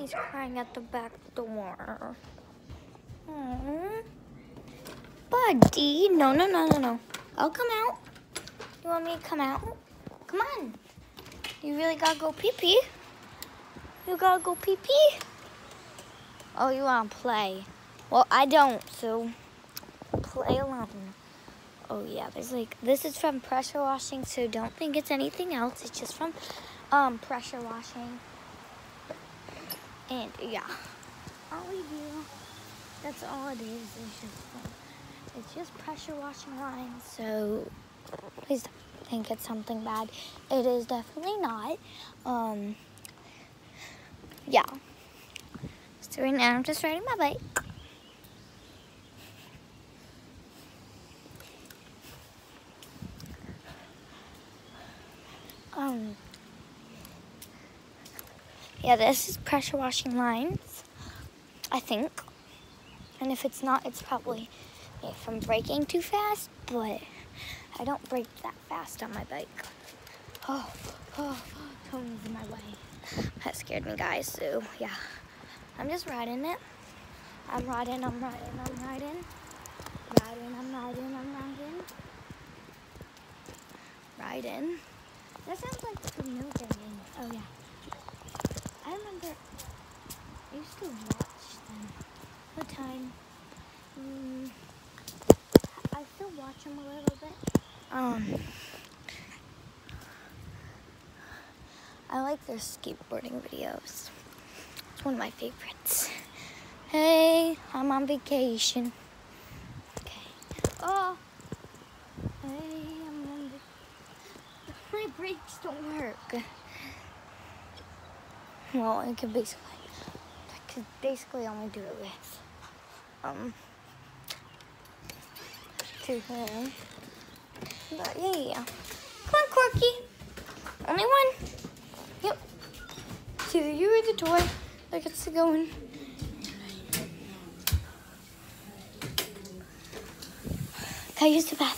He's crying at the back door. Buddy, no, no, no, no, no. I'll come out. You want me to come out? Come on. You really gotta go pee pee. You gotta go pee pee. Oh, you wanna play? Well, I don't, so play alone. Oh yeah, there's like this is from pressure washing, so don't think it's anything else. It's just from um pressure washing. And yeah, all we do, that's all it is. It's just it's just pressure washing lines. So please don't think it's something bad. It is definitely not. Um, yeah. So right now I'm just riding my bike. Um, yeah, this is pressure washing lines, I think. And if it's not, it's probably if I'm braking too fast, but I don't brake that fast on my bike. Oh, oh, Tony's in my way. That scared me, guys, so yeah. I'm just riding it. I'm riding, I'm riding, I'm riding. Riding, I'm riding, I'm riding. Riding. That sounds like familiar name. Oh yeah. I used to watch them. What time? Mm, I still watch them a little bit. Um, I like their skateboarding videos. It's one of my favorites. Hey, I'm on vacation. Okay. Oh. Hey, I'm on vacation my brakes don't work. Well, I can basically, I can basically only do it with, um, two hands. But yeah, yeah. Come on, Corky. Only one. Yep. It's either you or the toy that gets to go in. Can I use the bathroom?